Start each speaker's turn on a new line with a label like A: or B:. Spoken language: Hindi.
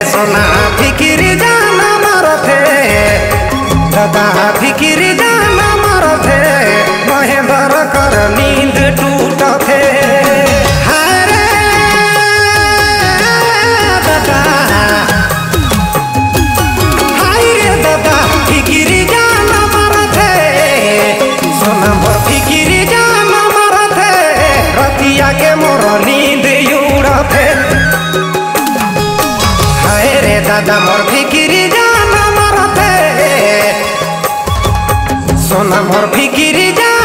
A: सोना, फिकिरी जाना मरथे दादा फिकिरी जाना मरथे महेंद्र कर नींद टूटथे हाय रे दादा हाय रे दादा फिकिरी जाना मरथे सोना भर फिकिरी जाना मरथे रतिया के मोर नींद उड़थे দাদা মোর ফিকিরি জানা মরতে সোনা মোর ফিকিরি জানা